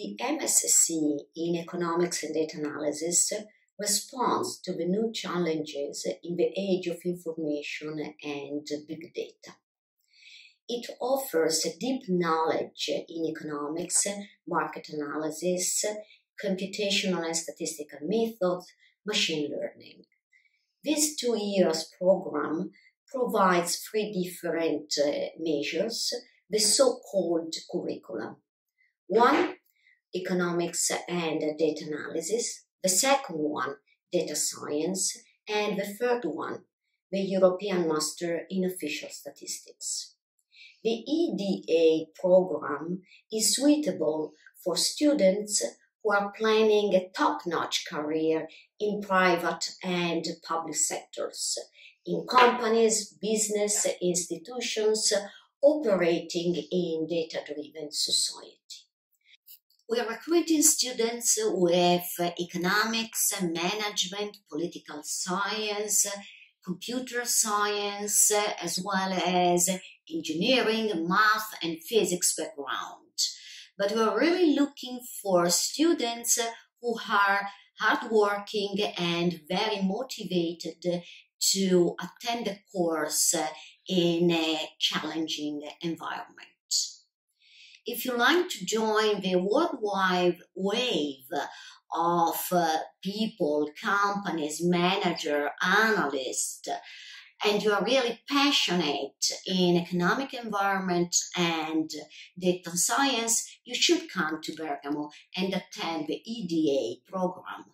The MSc in Economics and Data Analysis responds to the new challenges in the age of information and big data. It offers deep knowledge in economics, market analysis, computational and statistical methods, machine learning. This two years program provides three different uh, measures, the so-called curriculum. One, economics and data analysis. The second one, data science. And the third one, the European Master in Official Statistics. The EDA program is suitable for students who are planning a top-notch career in private and public sectors, in companies, business institutions operating in data-driven society. We are recruiting students with economics, management, political science, computer science, as well as engineering, math, and physics background. But we're really looking for students who are hardworking and very motivated to attend the course in a challenging environment. If you like to join the worldwide wave of uh, people, companies, manager, analyst, and you are really passionate in economic environment and data science, you should come to Bergamo and attend the EDA program.